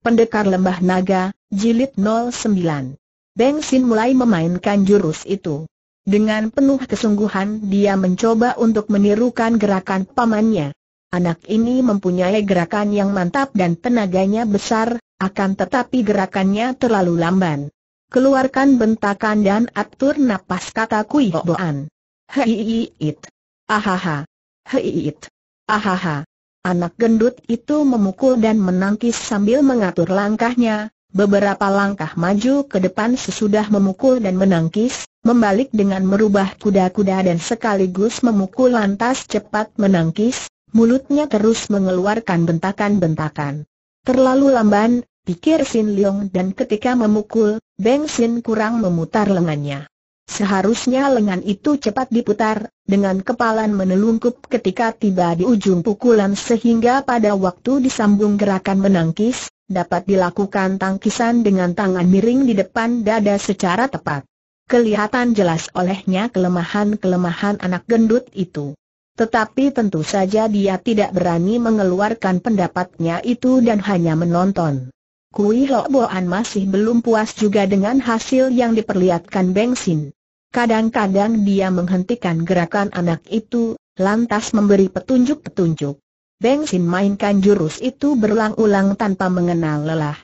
Pendekar Lembah Naga, Jilid 09. Beng Sin mulai memainkan jurus itu. Dengan penuh kesungguhan dia mencoba untuk menirukan gerakan pamannya. Anak ini mempunyai gerakan yang mantap dan tenaganya besar, akan tetapi gerakannya terlalu lamban. Keluarkan bentakan dan atur napas kata Kui Hoboan. Hei it. Ahaha. Hei it. Ahaha. Anak gendut itu memukul dan menangkis sambil mengatur langkahnya, beberapa langkah maju ke depan sesudah memukul dan menangkis, membalik dengan merubah kuda-kuda dan sekaligus memukul lantas cepat menangkis, mulutnya terus mengeluarkan bentakan-bentakan. Terlalu lamban, pikir Sin Leong dan ketika memukul, Beng Sin kurang memutar lengannya. Seharusnya lengan itu cepat diputar, dengan kepalan menelungkup ketika tiba di ujung pukulan sehingga pada waktu disambung gerakan menangkis, dapat dilakukan tangkisan dengan tangan miring di depan dada secara tepat. Kelihatan jelas olehnya kelemahan-kelemahan anak gendut itu. Tetapi tentu saja dia tidak berani mengeluarkan pendapatnya itu dan hanya menonton. Kui Hok Boan masih belum puas juga dengan hasil yang diperlihatkan Beng Sin. Kadang-kadang dia menghentikan gerakan anak itu, lantas memberi petunjuk-petunjuk. Beng Sin mainkan jurus itu berulang-ulang tanpa mengenal lelah.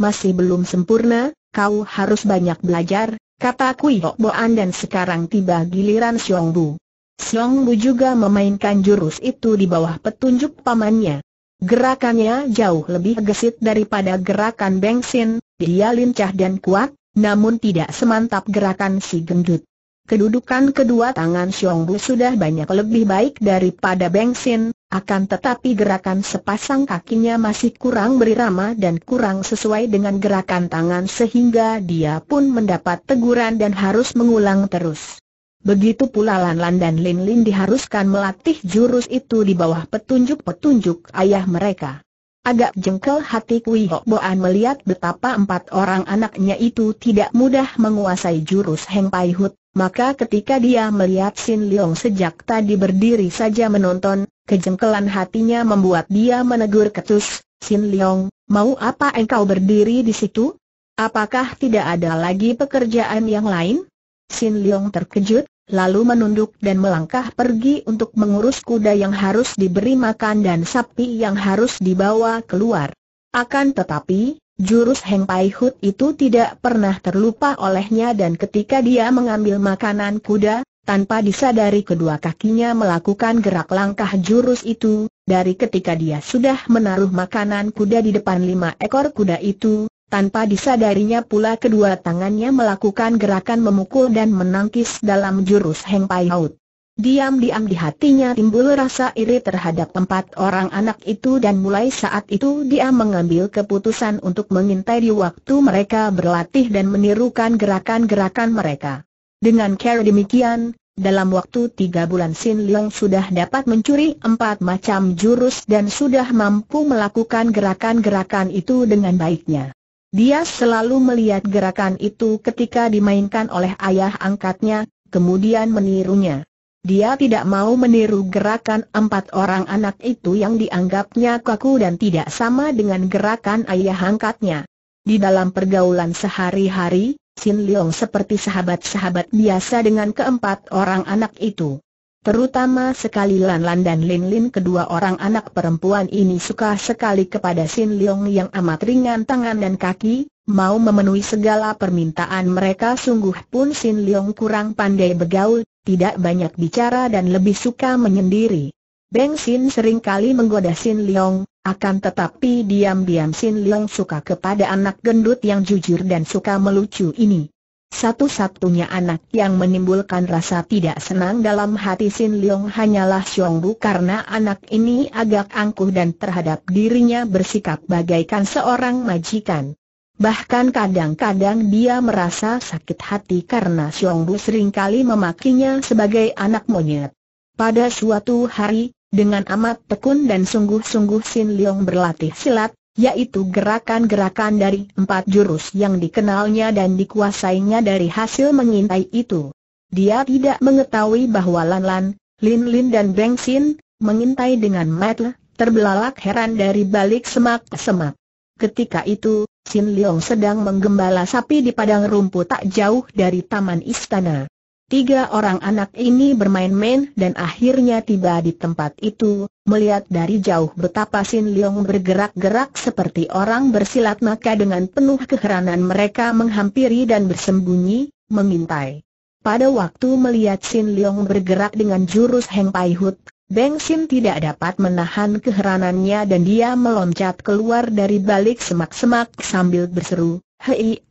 Masih belum sempurna, kau harus banyak belajar, kata Kui Hok Boan dan sekarang tiba giliran Xiong Bu. Xiong Bu juga memainkan jurus itu di bawah petunjuk pamannya. Gerakannya jauh lebih gesit daripada gerakan Beng Sin, dia lincah dan kuat, namun tidak semantap gerakan si gendut. Kedudukan kedua tangan Xiong Bu sudah banyak lebih baik daripada Beng Sin, akan tetapi gerakan sepasang kakinya masih kurang berirama dan kurang sesuai dengan gerakan tangan sehingga dia pun mendapat teguran dan harus mengulang terus. Begitu pula Lan Lan dan Lin Lin diharuskan melatih jurus itu di bawah petunjuk-petunjuk ayah mereka. Agak jengkel hati Kui Hok Boan melihat betapa empat orang anaknya itu tidak mudah menguasai jurus Heng Pai Hut, maka ketika dia melihat Sin Leong sejak tadi berdiri saja menonton, kejengkelan hatinya membuat dia menegur ketus, Sin Leong, mau apa engkau berdiri di situ? Apakah tidak ada lagi pekerjaan yang lain? Sin Leong terkejut, lalu menunduk dan melangkah pergi untuk mengurus kuda yang harus diberi makan dan sapi yang harus dibawa keluar. Akan tetapi, jurus Heng Pai Hut itu tidak pernah terlupa olehnya dan ketika dia mengambil makanan kuda, tanpa disadari kedua kakinya melakukan gerak langkah jurus itu, dari ketika dia sudah menaruh makanan kuda di depan lima ekor kuda itu, tanpa disadarinya pula kedua tangannya melakukan gerakan memukul dan menangkis dalam jurus Heng Pai Haut. Diam-diam di hatinya timbul rasa iri terhadap empat orang anak itu dan mulai saat itu dia mengambil keputusan untuk mengintai di waktu mereka berlatih dan menirukan gerakan-gerakan mereka. Dengan cara demikian, dalam waktu tiga bulan Sin Leong sudah dapat mencuri empat macam jurus dan sudah mampu melakukan gerakan-gerakan itu dengan baiknya. Dia selalu melihat gerakan itu ketika dimainkan oleh ayah angkatnya, kemudian menirunya. Dia tidak mau meniru gerakan empat orang anak itu yang dianggapnya kaku dan tidak sama dengan gerakan ayah angkatnya. Di dalam pergaulan sehari-hari, Sin Leong seperti sahabat-sahabat biasa dengan keempat orang anak itu. Terutama sekali Lan Lan dan Lin Lin kedua orang anak perempuan ini suka sekali kepada Sin Leong yang amat ringan tangan dan kaki, mau memenuhi segala permintaan mereka sungguh pun Sin Leong kurang pandai begaul, tidak banyak bicara dan lebih suka menyendiri. Beng Sin sering kali menggoda Sin Leong, akan tetapi diam-diam Sin Leong suka kepada anak gendut yang jujur dan suka melucu ini. Satu-satunya anak yang menimbulkan rasa tidak senang dalam hati Sin Leong hanyalah Xiong Bu karena anak ini agak angkuh dan terhadap dirinya bersikap bagaikan seorang majikan. Bahkan kadang-kadang dia merasa sakit hati karena Xiong Bu sering kali memakinya sebagai anak monyet. Pada suatu hari, dengan amat tekun dan sungguh-sungguh Sin Leong berlatih silat, yaitu gerakan-gerakan dari empat jurus yang dikenalnya dan dikuasainya dari hasil mengintai itu. Dia tidak mengetahui bahwa Lan Lan, Lin Lin dan Beng Sin, mengintai dengan mata, terbelalak heran dari balik semak-semak. ketika itu, Sin Leong sedang menggembala sapi di padang rumput tak jauh dari taman istana. Tiga orang anak ini bermain-main dan akhirnya tiba di tempat itu, melihat dari jauh betapa Sin Leong bergerak-gerak seperti orang bersilat maka dengan penuh keheranan mereka menghampiri dan bersembunyi, mengintai. Pada waktu melihat Sin Leong bergerak dengan jurus Heng Pai Hut, Beng Sin tidak dapat menahan keheranannya dan dia meloncat keluar dari balik semak-semak sambil berseru, Hei,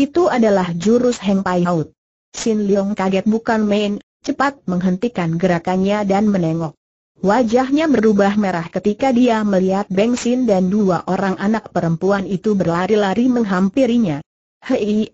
itu adalah jurus Heng Pai Hut. Sin Leong kaget bukan main, cepat menghentikan gerakannya dan menengok. Wajahnya berubah merah ketika dia melihat Beng Sin dan dua orang anak perempuan itu berlari-lari menghampirinya. Hei,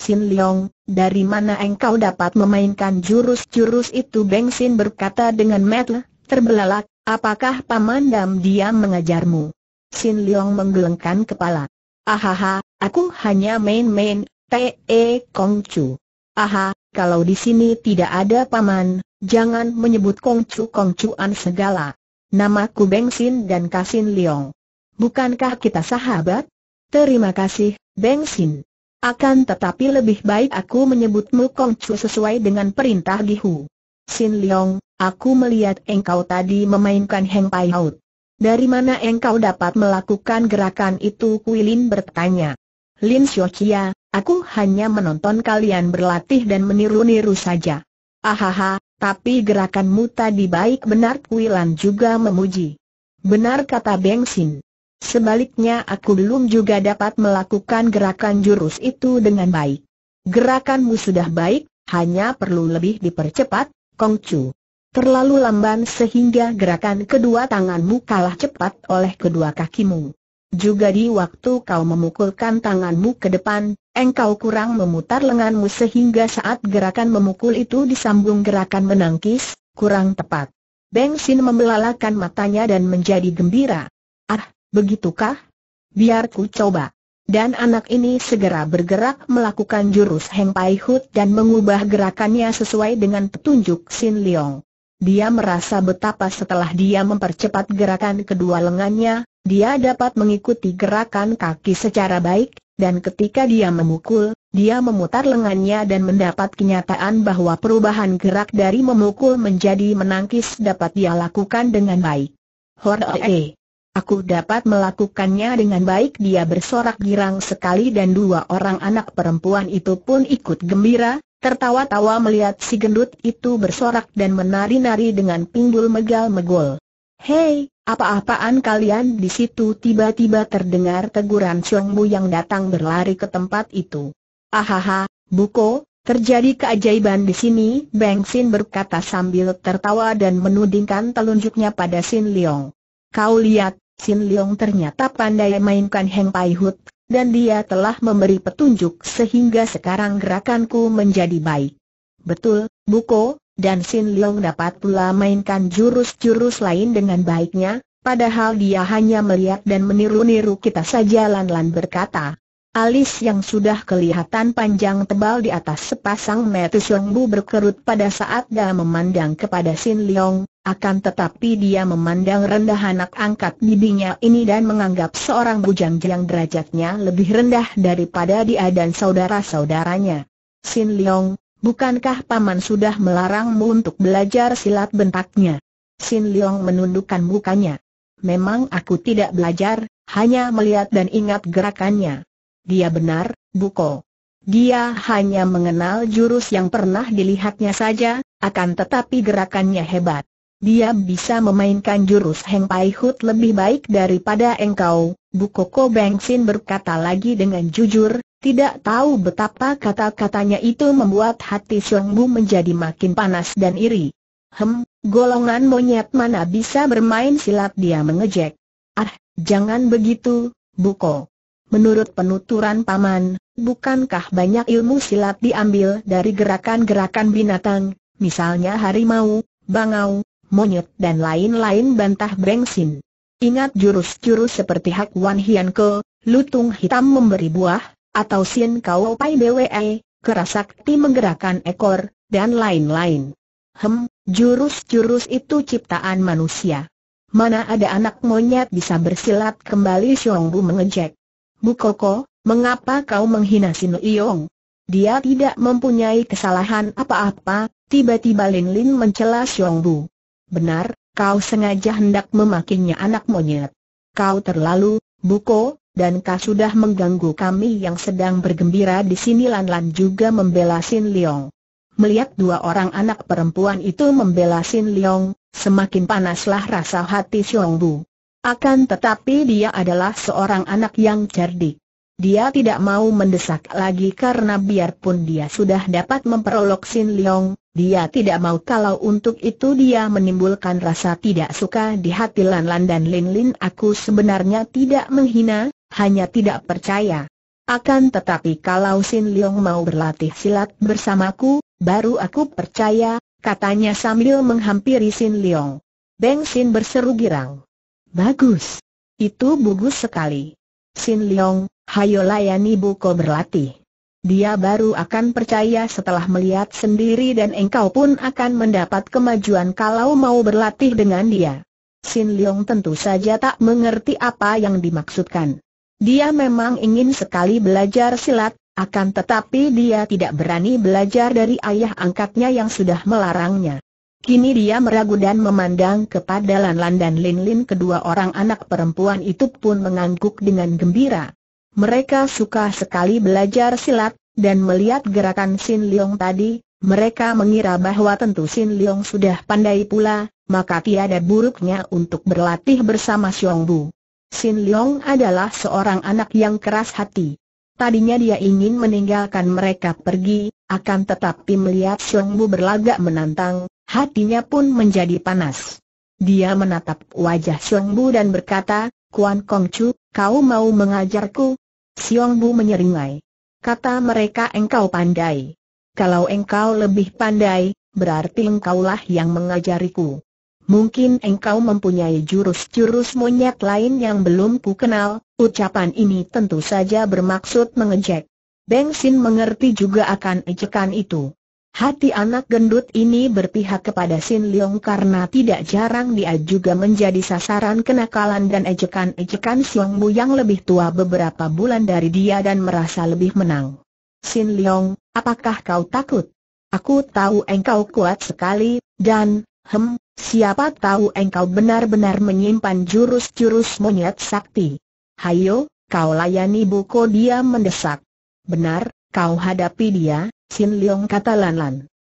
Sin Leong, dari mana engkau dapat memainkan jurus-jurus itu? Beng Sin berkata dengan mata terbelalak, apakah Paman Dam diam mengajarmu? Sin Leong menggelengkan kepala. Ahaha, aku hanya main-main, T.E. Kong Chu. Aha, kalau di sini tidak ada Paman, jangan menyebut Kong Chu Kong Chuan segala. Namaku Beng Sin dan Kasin Leong. Bukankah kita sahabat? Terima kasih, Beng Sin. Akan tetapi lebih baik aku menyebutmu Kong Chu sesuai dengan perintah Gihu. Sin Leong, aku melihat engkau tadi memainkan Heng Pai Haut. Dari mana engkau dapat melakukan gerakan itu? Kuilin bertanya. Lin Xiaoqia, aku hanya menonton kalian berlatih dan meniru-niru saja. Ahaha, tapi gerakanmu tadi baik benar Kuilan juga memuji. Benar kata Beng Sin. Sebaliknya aku belum juga dapat melakukan gerakan jurus itu dengan baik. Gerakanmu sudah baik, hanya perlu lebih dipercepat, Kongcu. Terlalu lamban sehingga gerakan kedua tanganmu kalah cepat oleh kedua kakimu. Juga di waktu kau memukulkan tanganmu ke depan, engkau kurang memutar lenganmu sehingga saat gerakan memukul itu disambung gerakan menangkis, kurang tepat. Beng Sin membelalakan matanya dan menjadi gembira. Ah, begitukah? Biar ku coba. Dan anak ini segera bergerak melakukan jurus Heng Pai Hut dan mengubah gerakannya sesuai dengan petunjuk Sin Leong. Dia merasa betapa setelah dia mempercepat gerakan kedua lengannya, dia dapat mengikuti gerakan kaki secara baik, dan ketika dia memukul, dia memutar lengannya dan mendapat kenyataan bahwa perubahan gerak dari memukul menjadi menangkis dapat dia lakukan dengan baik. Hore! Aku dapat melakukannya dengan baik dia bersorak girang sekali dan dua orang anak perempuan itu pun ikut gembira, tertawa-tawa melihat si gendut itu bersorak dan menari-nari dengan pinggul megal-megol. Hei, apa-apaan kalian di situ tiba-tiba terdengar teguran Xiong Mu yang datang berlari ke tempat itu. Ahaha, Buko, terjadi keajaiban di sini, Beng Sin berkata sambil tertawa dan menudingkan telunjuknya pada Sin Leong. Kau lihat, Sin Leong ternyata pandai mainkan Heng Pai Hut, dan dia telah memberi petunjuk sehingga sekarang gerakanku menjadi baik. Betul, Buko, dan Sin Leong dapat pula mainkan jurus-jurus lain dengan baiknya, padahal dia hanya melihat dan meniru-niru kita saja Lan Lan berkata. Alis yang sudah kelihatan panjang tebal di atas sepasang mata Siong Bu berkerut pada saat dia memandang kepada Sin Leong, akan tetapi dia memandang rendah anak angkat bibinya ini dan menganggap seorang bujang yang derajatnya lebih rendah daripada dia dan saudara-saudaranya. Sin Leong, bukankah paman sudah melarangmu untuk belajar silat bentaknya? Sin Leong menundukkan mukanya. Memang aku tidak belajar, hanya melihat dan ingat gerakannya. Dia benar, Buko. Dia hanya mengenal jurus yang pernah dilihatnya saja, akan tetapi gerakannya hebat. Dia bisa memainkan jurus Heng Pai Hut lebih baik daripada engkau, Bukoko Bengsin berkata lagi dengan jujur, tidak tahu betapa kata-katanya itu membuat hati Xiong Bu menjadi makin panas dan iri. Hem, golongan monyet mana bisa bermain silat dia mengejek. Ah, jangan begitu, Buko. Menurut penuturan paman, bukankah banyak ilmu silat diambil dari gerakan-gerakan binatang, misalnya harimau, bangau, monyet dan lain-lain bantah Brengsin. Ingat jurus-jurus seperti Hak Wan Hian Ke, lutung hitam memberi buah, atau Sin Kau Pai Bwe, kerasakti menggerakkan ekor, dan lain-lain. Hem, jurus-jurus itu ciptaan manusia. Mana ada anak monyet bisa bersilat kembali Xiong Bu mengejek. Bu Koko, mengapa kau menghina Sin Leong? Dia tidak mempunyai kesalahan apa-apa, tiba-tiba Lin Lin mencela Xiong Bu. Benar, kau sengaja hendak memakinya anak monyet. Kau terlalu, Buko, dan kau sudah mengganggu kami yang sedang bergembira di sini Lan Lan juga membela Sin Leong. Melihat dua orang anak perempuan itu membela Sin Leong, Semakin panaslah rasa hati Xiong Bu. Akan tetapi dia adalah seorang anak yang cerdik. Dia tidak mau mendesak lagi karena biarpun dia sudah dapat memperolok Sin Leong, dia tidak mau kalau untuk itu dia menimbulkan rasa tidak suka di hati Lan Lan dan Lin Lin aku sebenarnya tidak menghina, hanya tidak percaya. Akan tetapi kalau Sin Leong mau berlatih silat bersamaku, baru aku percaya, katanya sambil menghampiri Sin Leong. Beng Sin berseru girang. Bagus. Itu bagus sekali. Sin Leong, hayo layani buko berlatih. Dia baru akan percaya setelah melihat sendiri dan engkau pun akan mendapat kemajuan kalau mau berlatih dengan dia. Sin Leong tentu saja tak mengerti apa yang dimaksudkan. Dia memang ingin sekali belajar silat, akan tetapi dia tidak berani belajar dari ayah angkatnya yang sudah melarangnya. Kini dia meragu dan memandang kepada Lan Lan dan Lin Lin kedua orang anak perempuan itu pun mengangguk dengan gembira. Mereka suka sekali belajar silat, dan melihat gerakan Sin Leong tadi, mereka mengira bahwa tentu Sin Leong sudah pandai pula, maka tiada buruknya untuk berlatih bersama Xiong Bu. Sin Leong adalah seorang anak yang keras hati. Tadinya dia ingin meninggalkan mereka pergi, akan tetapi melihat Xiong Bu berlagak menantang, hatinya pun menjadi panas. Dia menatap wajah Xiong Bu dan berkata, Kuan Kong Chu, kau mau mengajarku? Xiong Bu menyeringai. Kata mereka engkau pandai. Kalau engkau lebih pandai, berarti engkaulah yang mengajariku. Mungkin engkau mempunyai jurus-jurus monyet lain yang belum ku kenal, ucapan ini tentu saja bermaksud mengejek. Beng Sin mengerti juga akan ejekan itu. Hati anak gendut ini berpihak kepada Sin Leong karena tidak jarang dia juga menjadi sasaran kenakalan dan ejekan-ejekan Siong Bu yang lebih tua beberapa bulan dari dia dan merasa lebih menang. Sin Leong, apakah kau takut? Aku tahu engkau kuat sekali, dan, hem, Siapa tahu engkau benar-benar menyimpan jurus-jurus monyet sakti. Hayo, kau layani buko dia mendesak. Benar, kau hadapi dia, Sin Leong kata Lan Lan.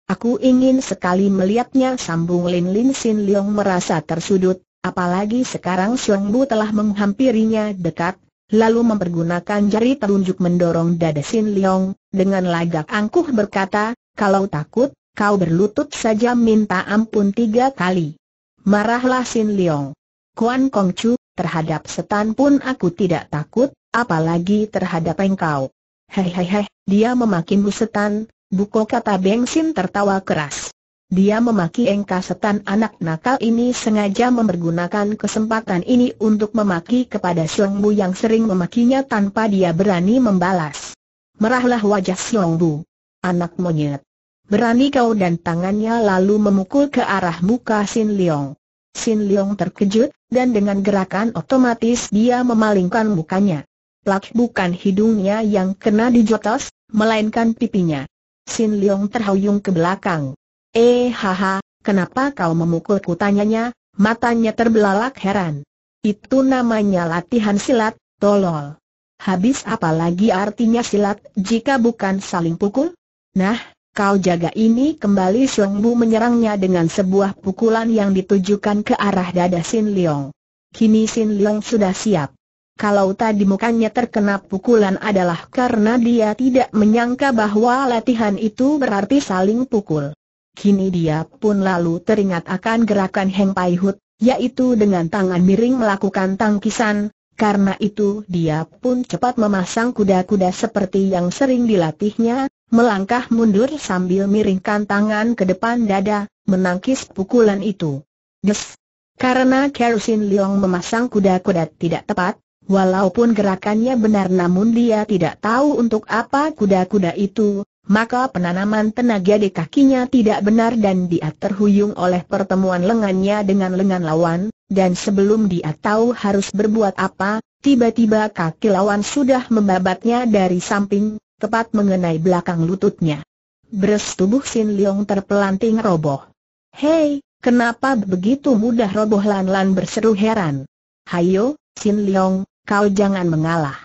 Aku ingin sekali melihatnya sambung Lin Lin Sin Leong merasa tersudut, apalagi sekarang Xiong Bu telah menghampirinya dekat, lalu mempergunakan jari telunjuk mendorong dada Sin Leong, dengan lagak angkuh berkata, kalau takut, kau berlutut saja minta ampun tiga kali. Marahlah Sin Leong. Kuan Kong Chu, terhadap setan pun aku tidak takut, apalagi terhadap engkau. Hei hei hei, dia memakimu setan, buko kata Beng Sin tertawa keras. Dia memaki engkau setan anak nakal ini sengaja mempergunakan kesempatan ini untuk memaki kepada Xiong Bu yang sering memakinya tanpa dia berani membalas. Merahlah wajah Xiong Bu. Anak monyet. Berani kau dan tangannya lalu memukul ke arah muka Sin Leong. Sin Leong terkejut, dan dengan gerakan otomatis dia memalingkan mukanya. Plak bukan hidungnya yang kena dijotos, melainkan pipinya. Sin Leong terhuyung ke belakang. Eh haha, kenapa kau memukulku tanyanya, matanya terbelalak heran. Itu namanya latihan silat, tolol. Habis apa lagi artinya silat jika bukan saling pukul? Nah, Kau jaga ini kembali Xiong Bu menyerangnya dengan sebuah pukulan yang ditujukan ke arah dada Sin Leong. Kini Sin Leong sudah siap. Kalau tadi mukanya terkena pukulan adalah karena dia tidak menyangka bahwa latihan itu berarti saling pukul. Kini dia pun lalu teringat akan gerakan Heng Pai Hut, yaitu dengan tangan miring melakukan tangkisan, karena itu dia pun cepat memasang kuda-kuda seperti yang sering dilatihnya, melangkah mundur sambil miringkan tangan ke depan dada, menangkis pukulan itu. Des! Karena Kerusin Leong memasang kuda-kuda tidak tepat, walaupun gerakannya benar namun dia tidak tahu untuk apa kuda-kuda itu, maka penanaman tenaga di kakinya tidak benar dan dia terhuyung oleh pertemuan lengannya dengan lengan lawan, dan sebelum dia tahu harus berbuat apa, tiba-tiba kaki lawan sudah membabatnya dari samping, tepat mengenai belakang lututnya. Beres tubuh Sin Leong terpelanting roboh. Hei, kenapa begitu mudah roboh Lan Lan berseru heran. Hayo, Sin Leong, kau jangan mengalah.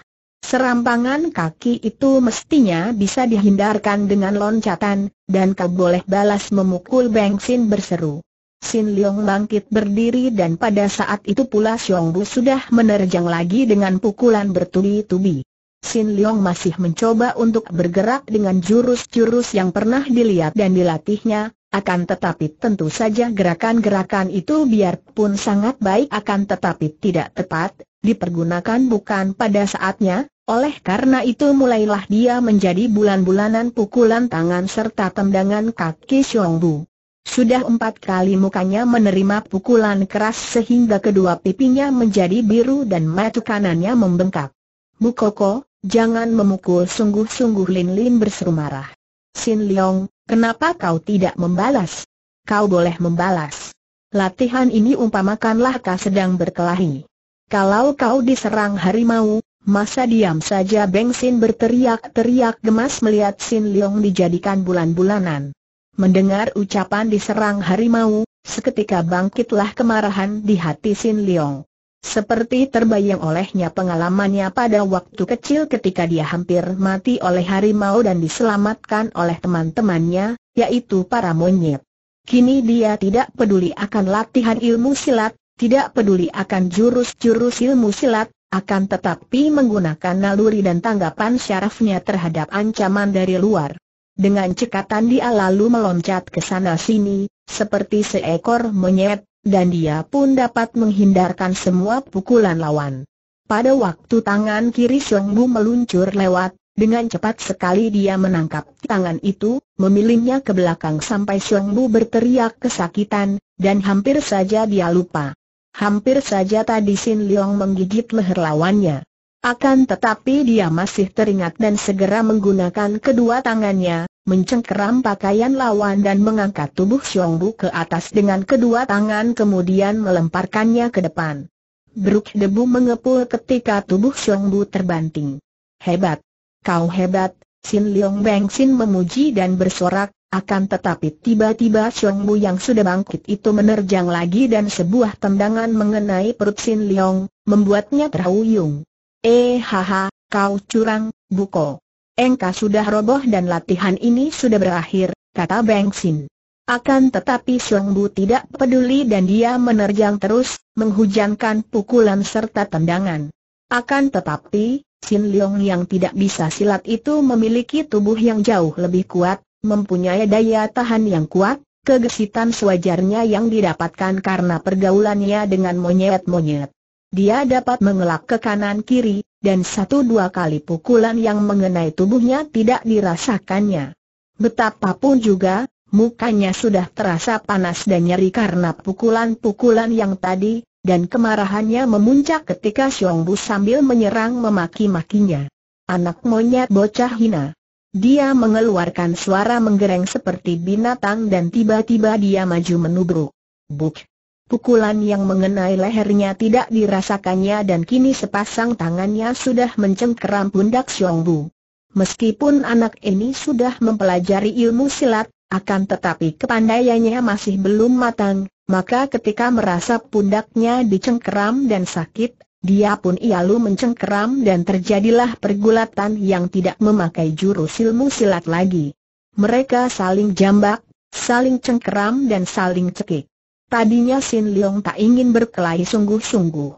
Serampangan kaki itu mestinya bisa dihindarkan dengan loncatan, dan kau boleh balas memukul Beng Sin berseru. Sin Leong bangkit berdiri dan pada saat itu pula Xiong Bu sudah menerjang lagi dengan pukulan bertubi-tubi. Sin Leong masih mencoba untuk bergerak dengan jurus-jurus yang pernah dilihat dan dilatihnya, akan tetapi tentu saja gerakan-gerakan itu biarpun sangat baik akan tetapi tidak tepat, dipergunakan bukan pada saatnya, oleh karena itu mulailah dia menjadi bulan-bulanan pukulan tangan serta tendangan kaki Xiong Bu. Sudah empat kali mukanya menerima pukulan keras sehingga kedua pipinya menjadi biru dan mata kanannya membengkak. Bu Koko, jangan memukul sungguh-sungguh Lin Lin berseru marah. Sin Leong, kenapa kau tidak membalas? Kau boleh membalas. Latihan ini umpamakanlah kau sedang berkelahi. Kalau kau diserang harimau, Masa diam saja Beng Sin berteriak-teriak gemas melihat Sin Leong dijadikan bulan-bulanan. Mendengar ucapan diserang harimau, seketika bangkitlah kemarahan di hati Sin Leong. Seperti terbayang olehnya pengalamannya pada waktu kecil ketika dia hampir mati oleh harimau dan diselamatkan oleh teman-temannya, yaitu para monyet. Kini dia tidak peduli akan latihan ilmu silat, tidak peduli akan jurus-jurus ilmu silat, akan tetapi menggunakan naluri dan tanggapan syarafnya terhadap ancaman dari luar. Dengan cekatan dia lalu meloncat ke sana sini, seperti seekor monyet, dan dia pun dapat menghindarkan semua pukulan lawan. Pada waktu tangan kiri Xiong Bu meluncur lewat, dengan cepat sekali dia menangkap tangan itu, memilihnya ke belakang sampai Xiong Bu berteriak kesakitan, dan hampir saja dia lupa. Hampir saja tadi Sin Leong menggigit leher lawannya. Akan tetapi dia masih teringat dan segera menggunakan kedua tangannya, mencengkeram pakaian lawan dan mengangkat tubuh Xiong Bu ke atas dengan kedua tangan kemudian melemparkannya ke depan. Beruk debu mengepul ketika tubuh Xiong Bu terbanting. Hebat! Kau hebat! Sin Leong Beng Sin memuji dan bersorak, akan tetapi tiba-tiba Xiong Bu yang sudah bangkit itu menerjang lagi dan sebuah tendangan mengenai perut Sin Leong, membuatnya terhuyung. Eh haha, kau curang, Buko. Engkau sudah roboh dan latihan ini sudah berakhir, kata Beng Sin. Akan tetapi Xiong Bu tidak peduli dan dia menerjang terus, menghujankan pukulan serta tendangan. Akan tetapi, Sin Leong yang tidak bisa silat itu memiliki tubuh yang jauh lebih kuat, mempunyai daya tahan yang kuat, kegesitan sewajarnya yang didapatkan karena pergaulannya dengan monyet-monyet. Dia dapat mengelak ke kanan kiri, dan satu dua kali pukulan yang mengenai tubuhnya tidak dirasakannya. Betapapun juga, mukanya sudah terasa panas dan nyeri karena pukulan-pukulan yang tadi, dan kemarahannya memuncak ketika Xiong Bu sambil menyerang memaki-makinya. Anak monyet bocah hina. Dia mengeluarkan suara menggereng seperti binatang dan tiba-tiba dia maju menubruk. Buk! Pukulan yang mengenai lehernya tidak dirasakannya dan kini sepasang tangannya sudah mencengkeram pundak Xiong Bu. Meskipun anak ini sudah mempelajari ilmu silat, akan tetapi kepandaiannya masih belum matang, maka ketika merasa pundaknya dicengkeram dan sakit, dia pun ialu mencengkeram dan terjadilah pergulatan yang tidak memakai jurus ilmu silat lagi. Mereka saling jambak, saling cengkeram dan saling cekik. Tadinya Sin Leong tak ingin berkelahi sungguh-sungguh.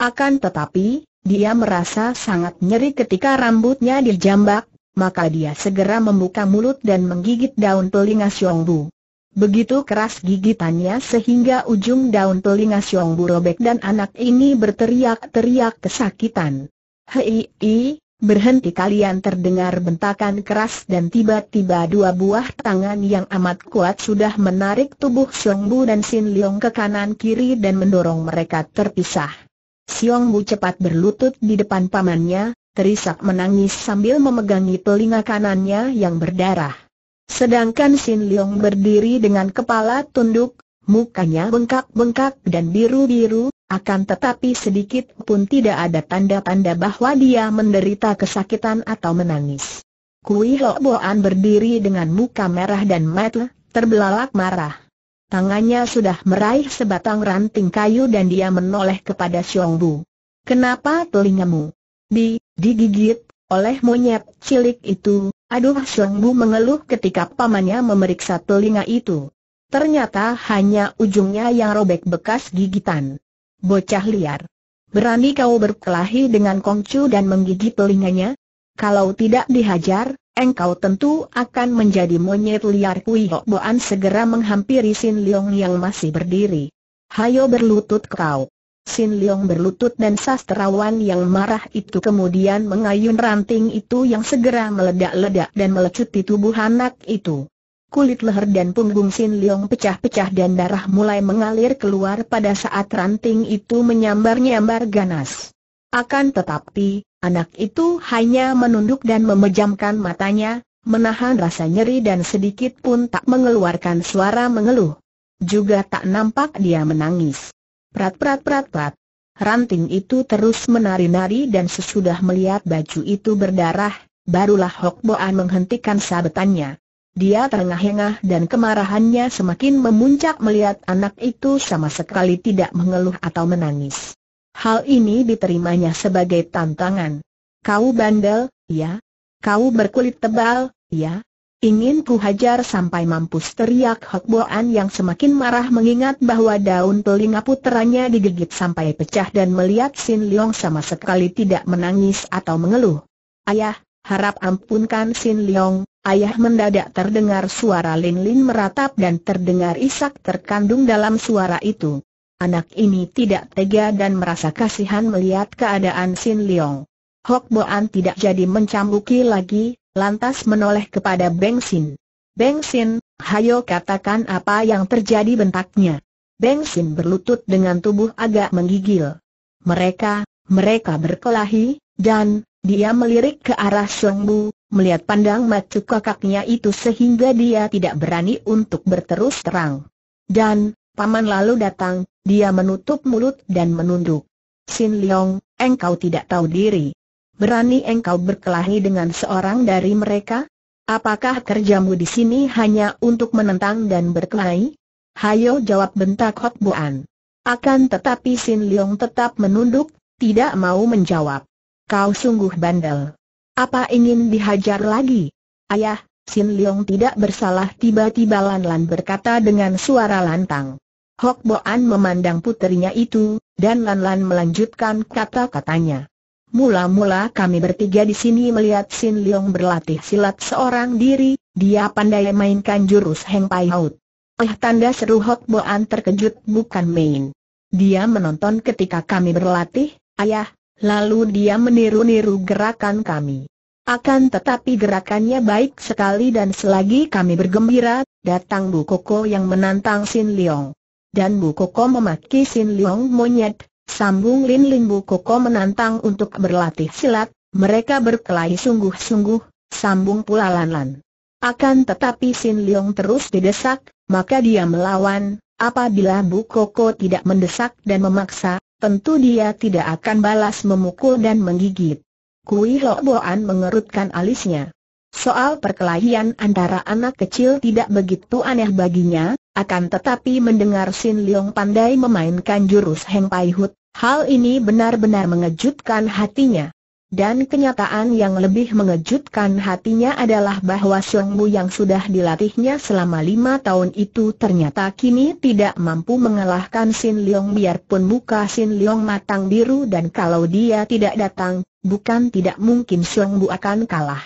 Akan tetapi, dia merasa sangat nyeri ketika rambutnya dijambak, maka dia segera membuka mulut dan menggigit daun telinga Xiong Bu. Begitu keras gigitannya sehingga ujung daun telinga Xiong Bu robek dan anak ini berteriak-teriak kesakitan. Hei, berhenti kalian terdengar bentakan keras dan tiba-tiba dua buah tangan yang amat kuat sudah menarik tubuh Xiong Bu dan Sin Leong ke kanan kiri dan mendorong mereka terpisah. Xiong Bu cepat berlutut di depan pamannya, terisak menangis sambil memegangi telinga kanannya yang berdarah. Sedangkan Sin Leong berdiri dengan kepala tunduk, Mukanya bengkak-bengkak dan biru-biru, akan tetapi sedikit pun tidak ada tanda-tanda bahwa dia menderita kesakitan atau menangis. Kui Hok Boan berdiri dengan muka merah dan mata terbelalak marah. Tangannya sudah meraih sebatang ranting kayu dan dia menoleh kepada Xiong Bu. Kenapa telingamu? Di, digigit, oleh monyet cilik itu, aduh Xiong Bu mengeluh ketika pamannya memeriksa telinga itu. Ternyata hanya ujungnya yang robek bekas gigitan. Bocah liar. Berani kau berkelahi dengan Kongcu dan menggigit telinganya? Kalau tidak dihajar, engkau tentu akan menjadi monyet liar Kui Hok Boan segera menghampiri Sin Leong yang masih berdiri. Hayo berlutut kau. Sin Leong berlutut dan sastrawan yang marah itu kemudian mengayun ranting itu yang segera meledak-ledak dan melecuti tubuh anak itu. Kulit leher dan punggung Sin Leong pecah-pecah dan darah mulai mengalir keluar pada saat ranting itu menyambar-nyambar ganas. Akan tetapi, anak itu hanya menunduk dan memejamkan matanya, menahan rasa nyeri dan sedikit pun tak mengeluarkan suara mengeluh. Juga tak nampak dia menangis. Prat-prat-prat-prat. Ranting itu terus menari-nari dan sesudah melihat baju itu berdarah, barulah Hok Boan menghentikan sabetannya. Dia terengah-engah dan kemarahannya semakin memuncak melihat anak itu sama sekali tidak mengeluh atau menangis. Hal ini diterimanya sebagai tantangan. Kau bandel, ya? Kau berkulit tebal, ya? Ingin ku hajar sampai mampus teriak Hokboan yang semakin marah mengingat bahwa daun telinga puteranya digigit sampai pecah dan melihat Sin Leong sama sekali tidak menangis atau mengeluh. Ayah, harap ampunkan Sin Leong, ayah mendadak terdengar suara Lin Lin meratap dan terdengar isak terkandung dalam suara itu. Anak ini tidak tega dan merasa kasihan melihat keadaan Sin Leong. Hok Boan tidak jadi mencambuki lagi, lantas menoleh kepada Beng Sin. Beng Sin, hayo katakan apa yang terjadi bentaknya. Beng Sin berlutut dengan tubuh agak menggigil. Mereka, mereka berkelahi, dan, dia melirik ke arah Xiong Bu, melihat pandang mata kakaknya itu sehingga dia tidak berani untuk berterus terang. Dan, paman lalu datang, dia menutup mulut dan menunduk. Sin Leong, engkau tidak tahu diri. Berani engkau berkelahi dengan seorang dari mereka? Apakah kerjamu di sini hanya untuk menentang dan berkelahi? Hayo jawab bentak Hok Buan. Akan tetapi Sin Leong tetap menunduk, tidak mau menjawab. Kau sungguh bandel. Apa ingin dihajar lagi? Ayah, Sin Leong tidak bersalah tiba-tiba Lan Lan berkata dengan suara lantang. Hok Boan memandang puterinya itu, dan Lan Lan melanjutkan kata-katanya. Mula-mula kami bertiga di sini melihat Sin Leong berlatih silat seorang diri, dia pandai mainkan jurus Heng Pai Haut. Eh tanda seru Hok Boan terkejut bukan main. Dia menonton ketika kami berlatih, ayah, Lalu dia meniru-niru gerakan kami. Akan tetapi gerakannya baik sekali dan selagi kami bergembira, datang Bu Koko yang menantang Sin Leong. Dan Bu Koko memaki Sin Leong monyet, sambung Lin Lin Bu Koko menantang untuk berlatih silat, mereka berkelahi sungguh-sungguh, sambung pula Lan Lan. Akan tetapi Sin Leong terus didesak, maka dia melawan, apabila Bu Koko tidak mendesak dan memaksa, tentu dia tidak akan balas memukul dan menggigit. Kui Lo Boan mengerutkan alisnya. Soal perkelahian antara anak kecil tidak begitu aneh baginya, akan tetapi mendengar Sin Leong pandai memainkan jurus Heng Pai Hut, hal ini benar-benar mengejutkan hatinya. Dan kenyataan yang lebih mengejutkan hatinya adalah bahwa Xiong Mu yang sudah dilatihnya selama lima tahun itu ternyata kini tidak mampu mengalahkan Sin Leong biarpun muka Sin Leong matang biru dan kalau dia tidak datang, bukan tidak mungkin Xiong Mu akan kalah.